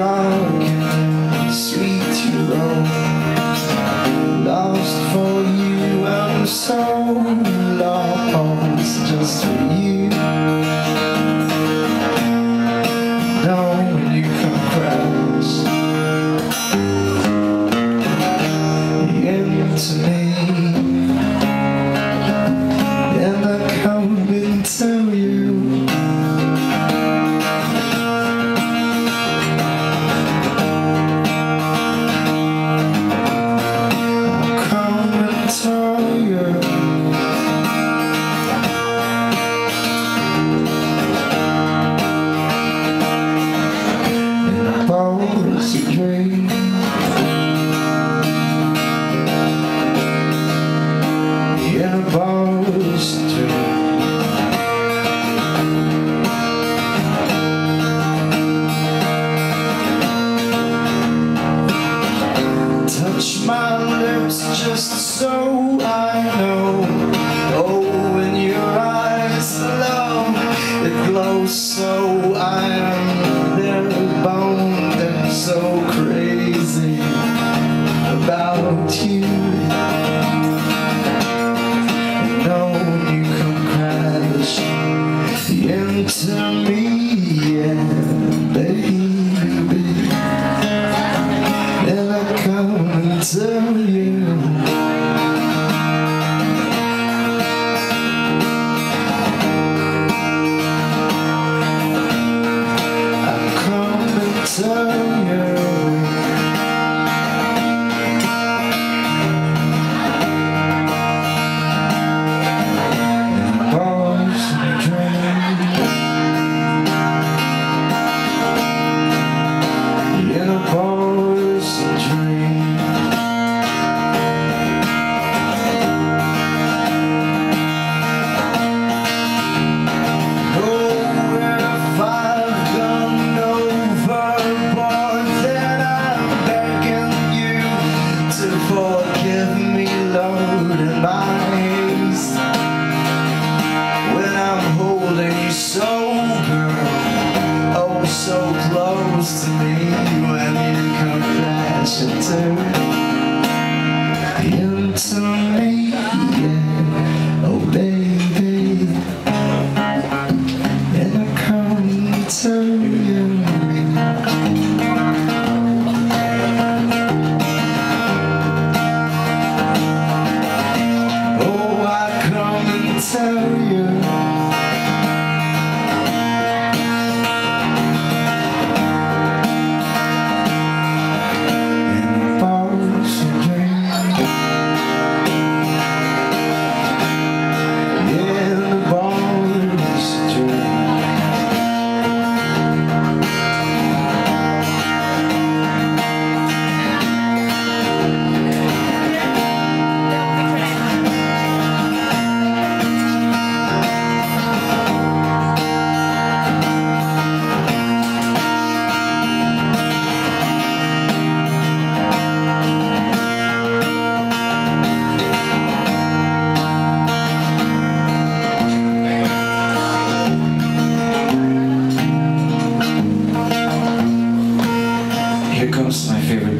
drunk, sweet you roam, Lost for you, I'm so lost just for you. When you come into me, and I tell you. just so I know. Oh, in your eyes, love, it glows so I am very bound and so crazy about you. to me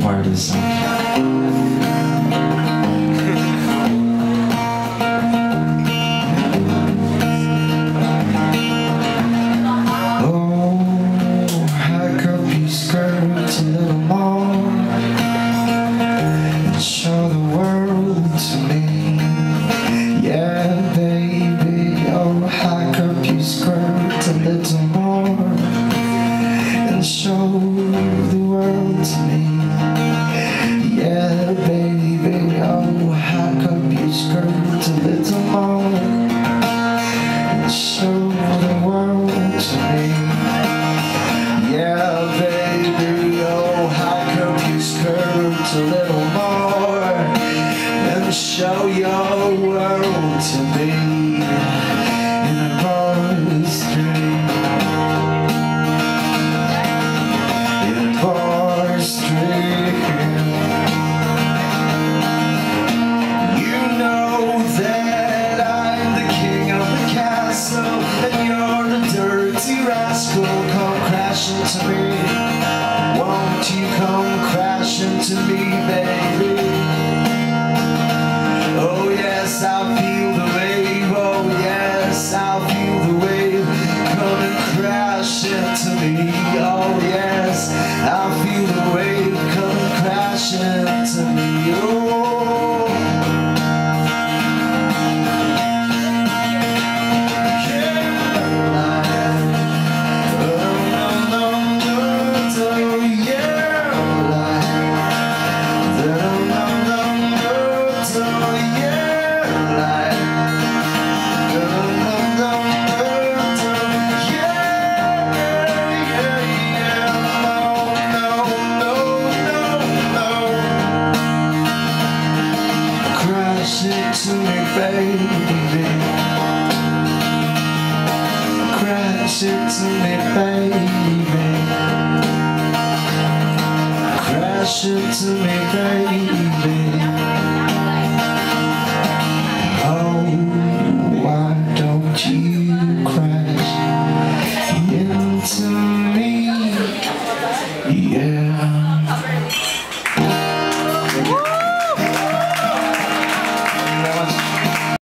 favorite part of this song. Oh, yeah, baby, oh, hike up your skirt. listen to me, baby Crash to me, baby Oh, why don't you